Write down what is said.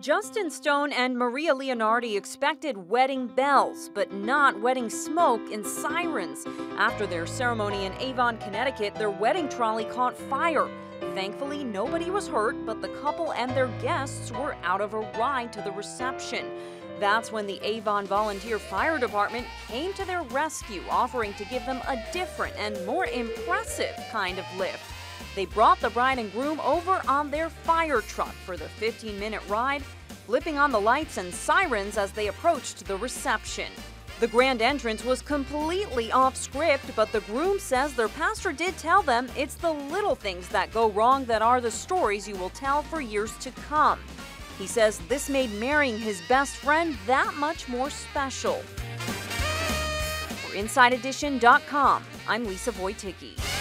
Justin Stone and Maria Leonetti expected wedding bells, but not wedding smoke and sirens. After their ceremony in Avon, Connecticut, their wedding trolley caught fire. Thankfully, nobody was hurt, but the couple and their guests were out of a ride to the reception. That's when the Avon Volunteer Fire Department came to their rescue, offering to give them a different and more impressive kind of lift. They brought the bride and groom over on their fire truck for the 15 minute ride, flipping on the lights and sirens as they approached the reception. The grand entrance was completely off script, but the groom says their pastor did tell them it's the little things that go wrong that are the stories you will tell for years to come. He says this made marrying his best friend that much more special. For InsideEdition.com, I'm Lisa Wojtycki.